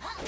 We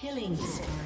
Killing spree.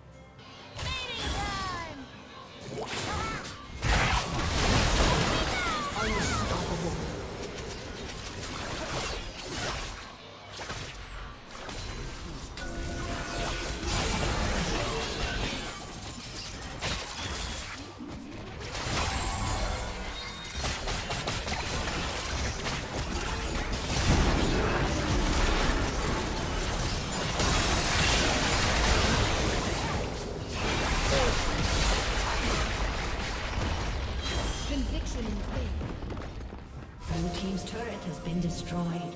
Destroyed.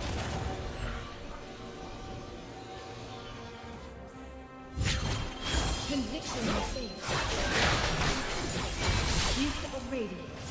Is safe. Gift of radiance.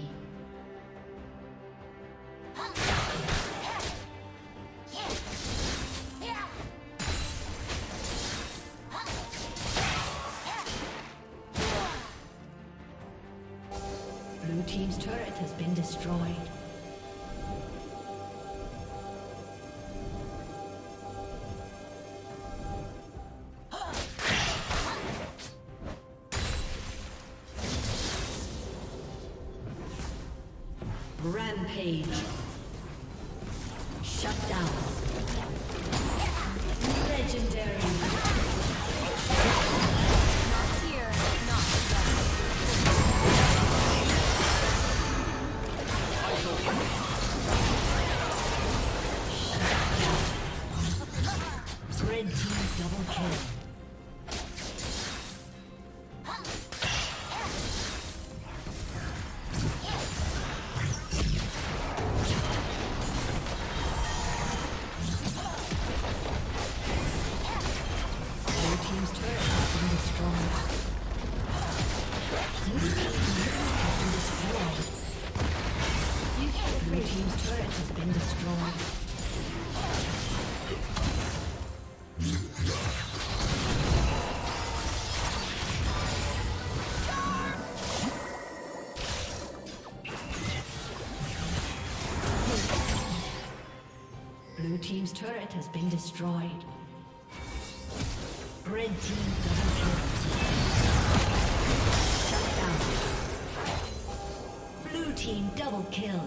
Rampage. Shut down. Legendary. Red team double kill. Blue team's turret has been destroyed. Red team double kill. Shut down. Blue team double kill.